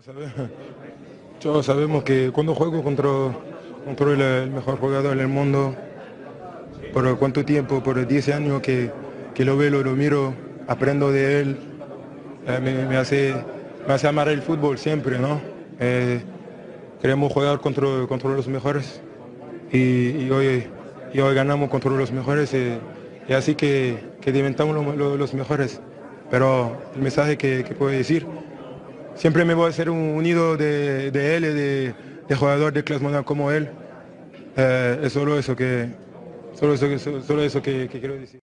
Todos sabemos que cuando juego contra, contra el, mejor jugador del mundo, por cuánto tiempo, por 10 años que, que lo veo, lo miro, aprendo de él, eh, me, hace, me hace amar el fútbol siempre, ¿no? Eh, queremos jugar contra, contra los mejores y, hoy, y hoy ganamos contra los mejores eh, y así que, que diventamos lo- lo- los mejores. Pero el mensaje que, que puedo decir, siempre me voy a hacer un de, él, de, jugador de clase mundial como él. Eh, es solo eso que, solo eso solo eso que quiero decir.